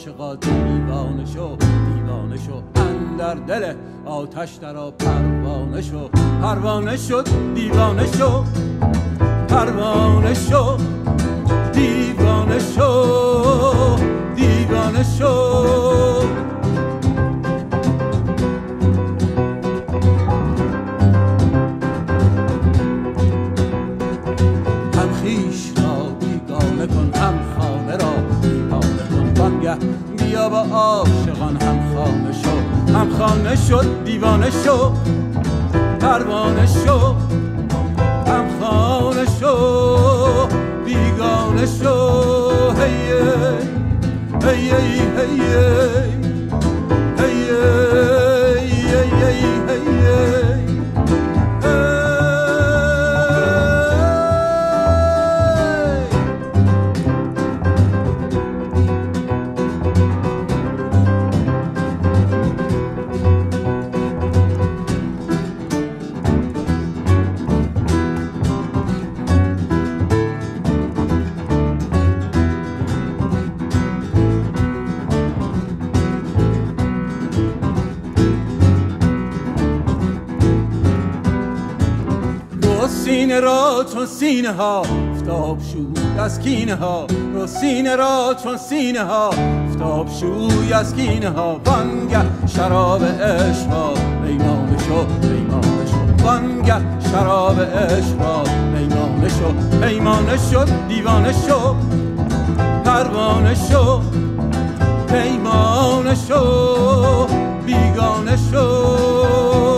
عاشقا دیوانه شو دیوانه شو اندر دل آتش درا پروانه شو. پروانه شد دیوانه شو. پروانه شو دیوانه شو دیوانه شو. بیا با عاشقان هم خانه شو هم خانه شد دیوانه شو پروانه شو هم خانه شو بیگانه شو هی هی هی هی هی را چون سینه ها افتاب شوی از کینه ها. رو سینه را چون سینه ها افتاب شوی از کینه ها. وانگه شراب عشق را میمانه شو میمانه شو. وانگه شراب عشق را میمانه شو پیمانه شد دیوانه شو پروانه شو پیمانه شو بیگانه شو.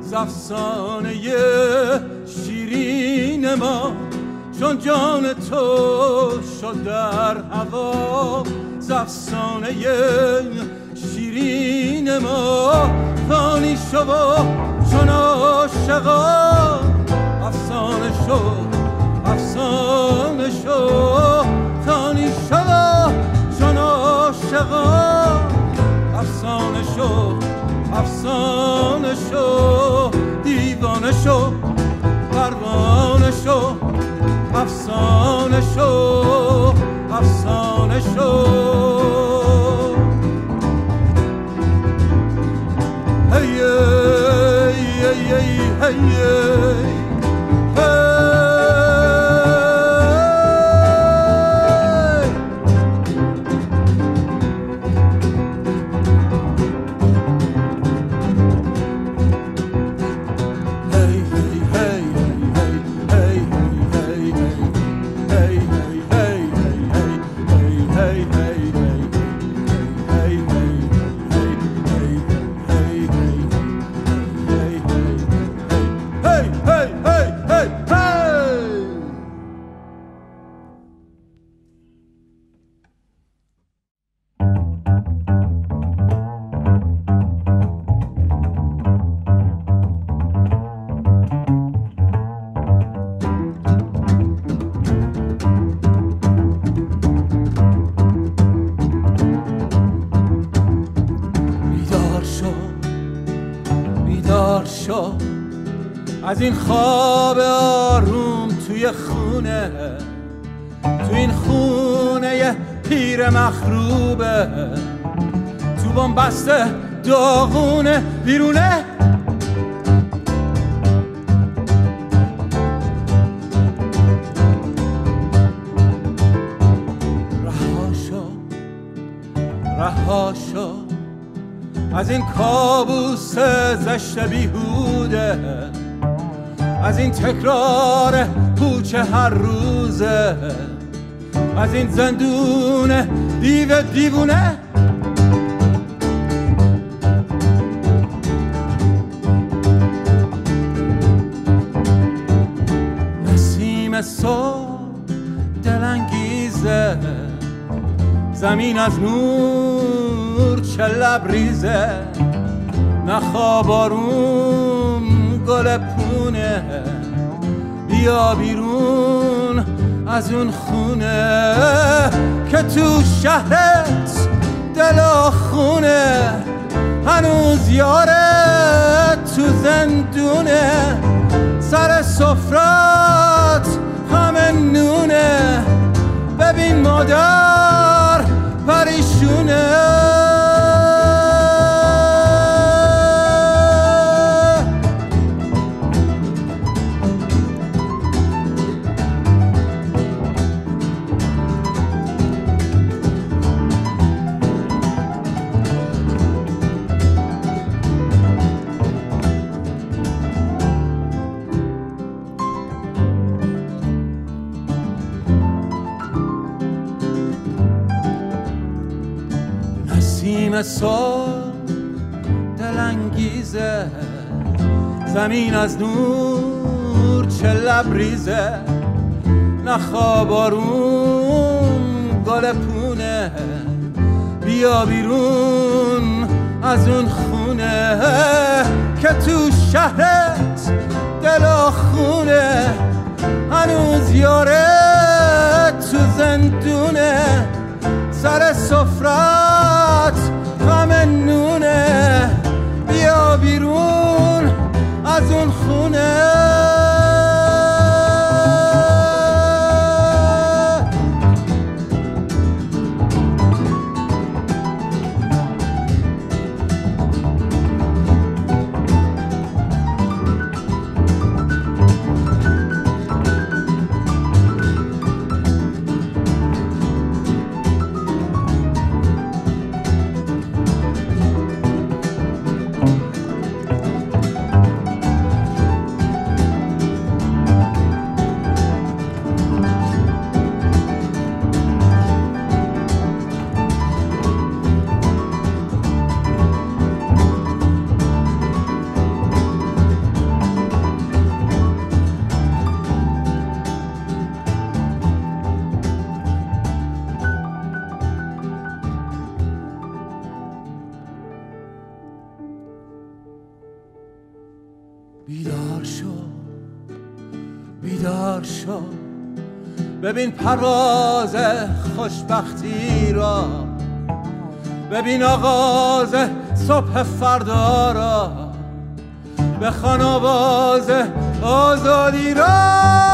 زفسانه شیرین ما. چون جان تو شد در هوا زفسانه شیرین ما. فانی شو چون عاشقا افسانه شو افسانه شو. فانی شو چون عاشقا hey, hey. از این خواب آروم توی خونه تو این خونه پیر مخروبه. تو بسته داغونه بیرونه. از این کابوس زشت بیهوده. از این تکرار پوچه هر روزه از این زندون دیو دیوونه. نسیم صبح دلنگیزه زمین از نور چه لبریزه. نخوابارون گل پونه. بیا بیرون از اون خونه که تو شهرت دل خونه. هنوز یارت تو زندونه. سر سفرات همه نونه. ببین مادر پریشونه. سال دلانگیزه زمین از نور چه لبریزه نخوابارون گل پونه بیا بیرون از اون خونه که تو شهرت دل خونه هنوز یاره تو زندونه سر سفرت غم نونه بیا بیرون از اون خونه. شو بیدار شو. ببین پرواز خوشبختی را ببین آغاز صبح فردا را به خانواز آزادی را.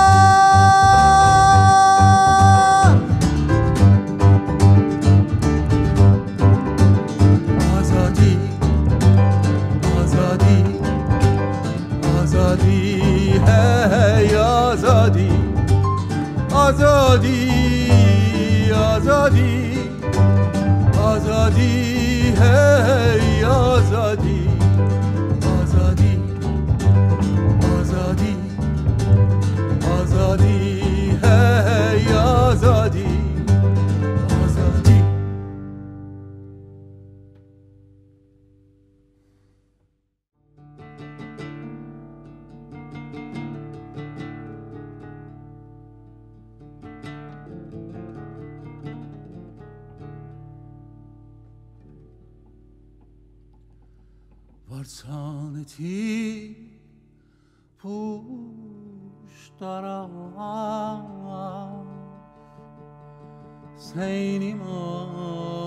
آزادی آزادی آزادی هی آزادی آزادی eternity. Pushed around sainim on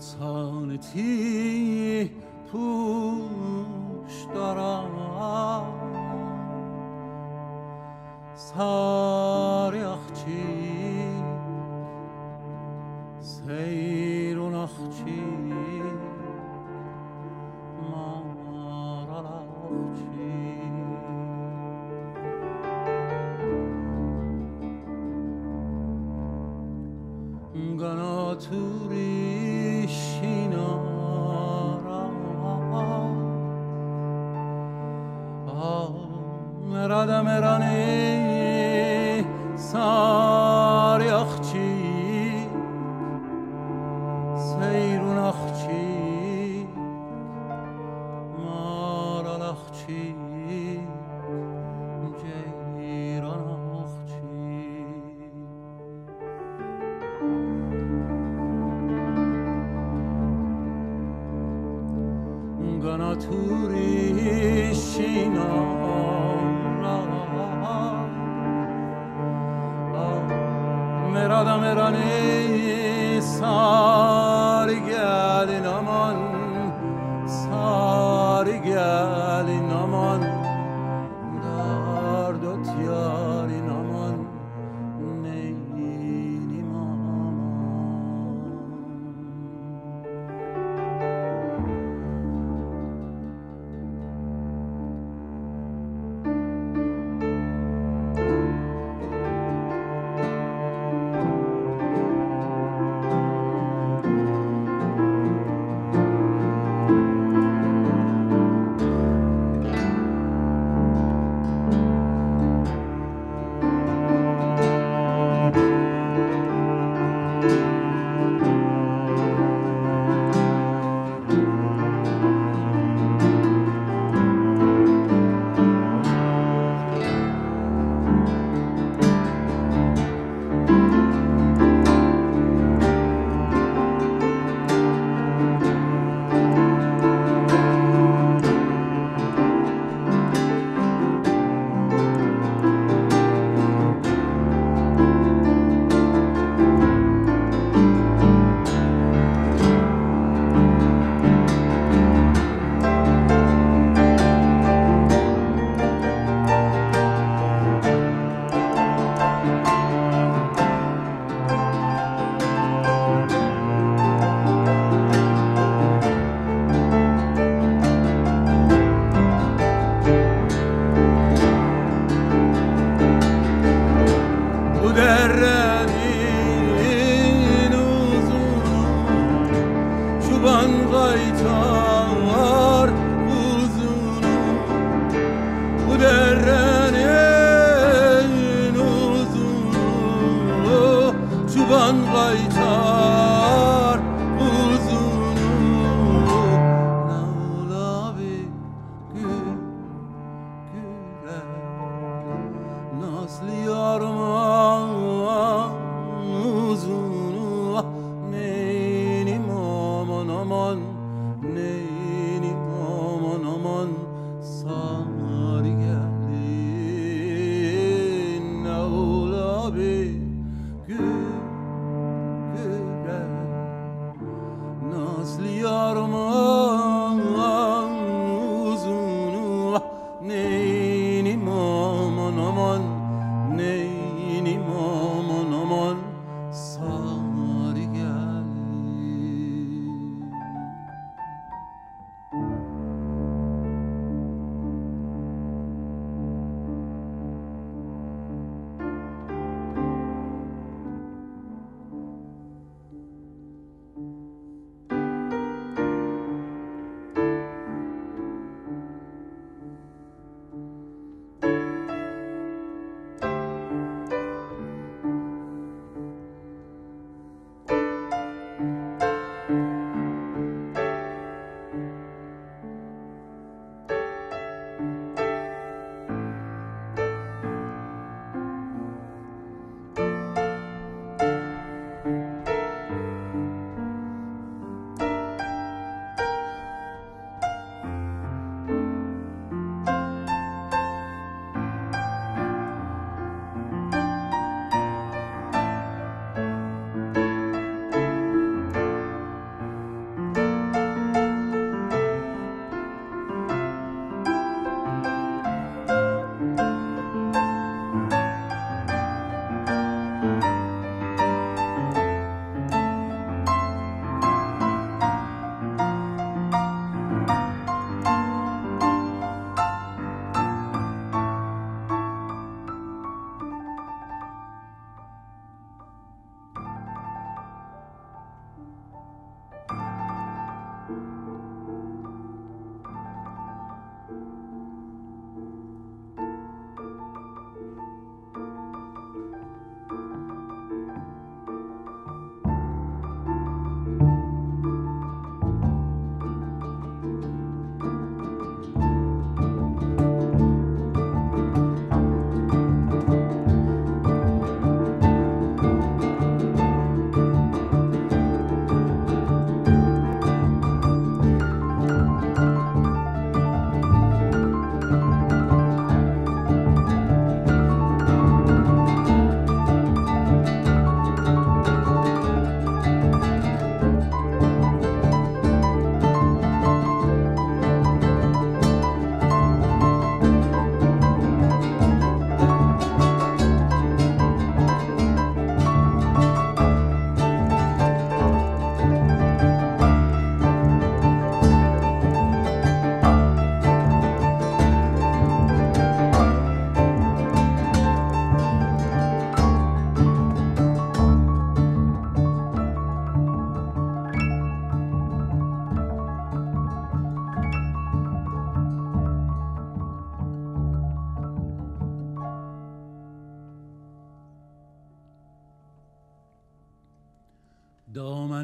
varsaneti تی پوش دارم. ساری اخچی سیرون اخچی اخچی گناتوری شینا morning. neynim aman aman neynim aman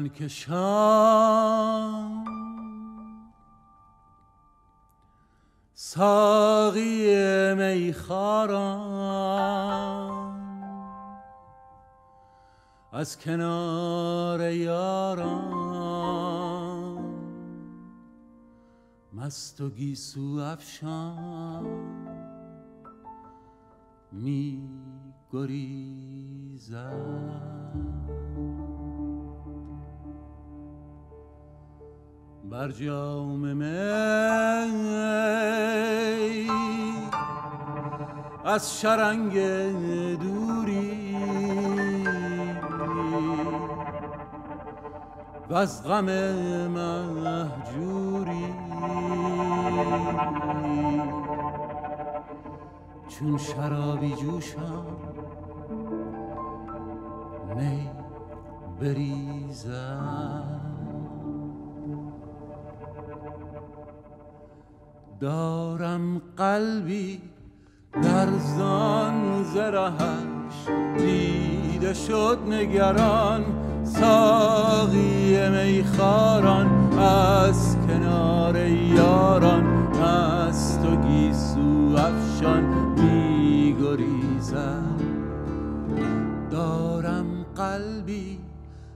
کشم ساقی میخارم از کنار یارم. مست و گیسو افشان می گریزم بر جام می از شرنگ دوری و از غم مهجوری چون شرابی جوشم می بریزم. دارم قلبی در زان زرهش. دیده شد نگران ساقی میخاران از کنار یاران مست و گیسو افشان میگریزد دارم قلبی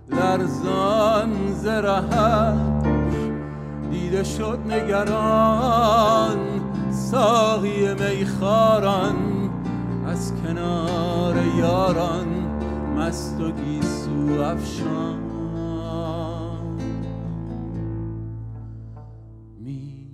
در زان زرهش. خیره شد نگران ساقی میخاران از کنار یاران مست و گیسو افشان. می